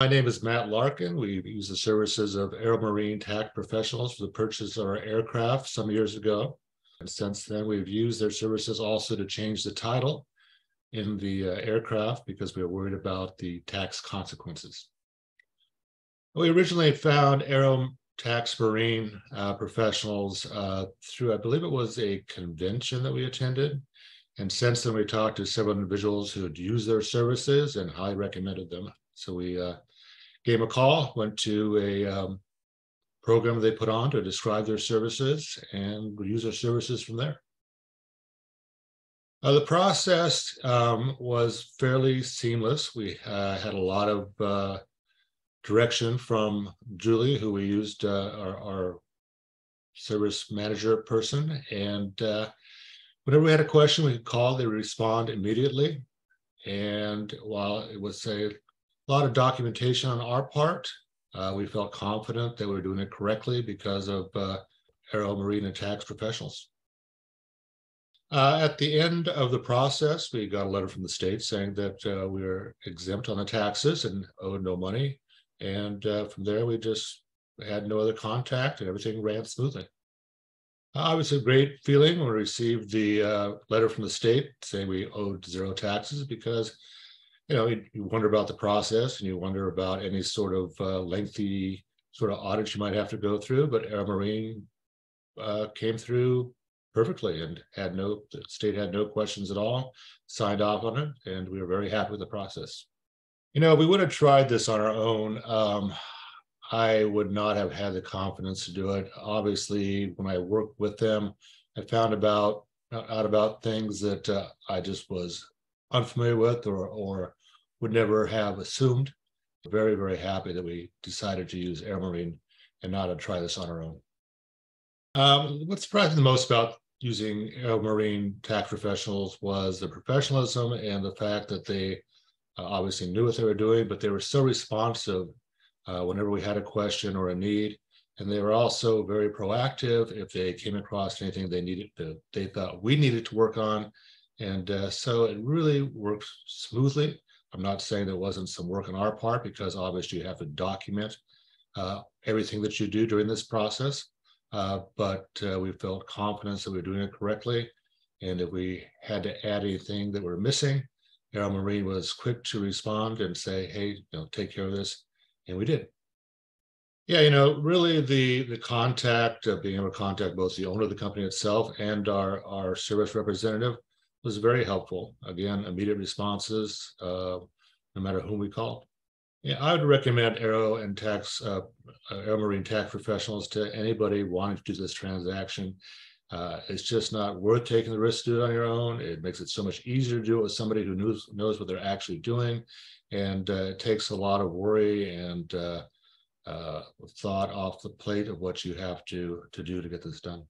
My name is Matt Larkin. We use the services of Aeromarine Tax Professionals for the purchase of our aircraft some years ago. And since then, we've used their services also to change the title in the uh, aircraft because we were worried about the tax consequences. We originally found Aero Tax Marine uh, professionals uh, through, I believe it was a convention that we attended. And since then, we talked to several individuals who had used their services and highly recommended them. So we uh, gave them a call, went to a um, program they put on to describe their services, and use their services from there. Uh, the process um, was fairly seamless. We uh, had a lot of uh, direction from Julie, who we used uh, our, our, service manager person, and uh, whenever we had a question, we could call. They would respond immediately. And while it was a a lot of documentation on our part. Uh, we felt confident that we were doing it correctly because of uh, Aero Marine and tax professionals. Uh, at the end of the process, we got a letter from the state saying that uh, we were exempt on the taxes and owed no money. And uh, from there, we just had no other contact and everything ran smoothly. Uh, it was a great feeling when we received the uh, letter from the state saying we owed zero taxes because you know, you, wonder about the process and you wonder about any sort of uh, lengthy sort of audits you might have to go through. But Aeromarine uh, came through perfectly and had no, the state had no questions at all, signed off on it, and we were very happy with the process. You know, we would have tried this on our own. Um, I would not have had the confidence to do it. Obviously, when I worked with them, I found about out about things that uh, I just was unfamiliar with or or would never have assumed. Very, very happy that we decided to use Air Marine and not to try this on our own. Um, what surprised me the most about using Air Marine tax professionals was the professionalism and the fact that they uh, obviously knew what they were doing, but they were so responsive uh, whenever we had a question or a need. And they were also very proactive if they came across anything they needed to, they thought we needed to work on. And uh, so it really worked smoothly. I'm not saying there wasn't some work on our part because obviously you have to document uh, everything that you do during this process. Uh, but uh, we felt confidence that we are doing it correctly. And if we had to add anything that we're missing, Aeromarine was quick to respond and say, hey, you know, take care of this. And we did. Yeah, you know, really the the contact, uh, being able to contact both the owner of the company itself and our, our service representative was very helpful. Again, immediate responses, uh, no matter whom we called. Yeah, I would recommend Aero and tax, uh, uh, Aeromarine tax professionals to anybody wanting to do this transaction. Uh, it's just not worth taking the risk to do it on your own. It makes it so much easier to do it with somebody who knows knows what they're actually doing, and uh, it takes a lot of worry and uh, uh, thought off the plate of what you have to to do to get this done.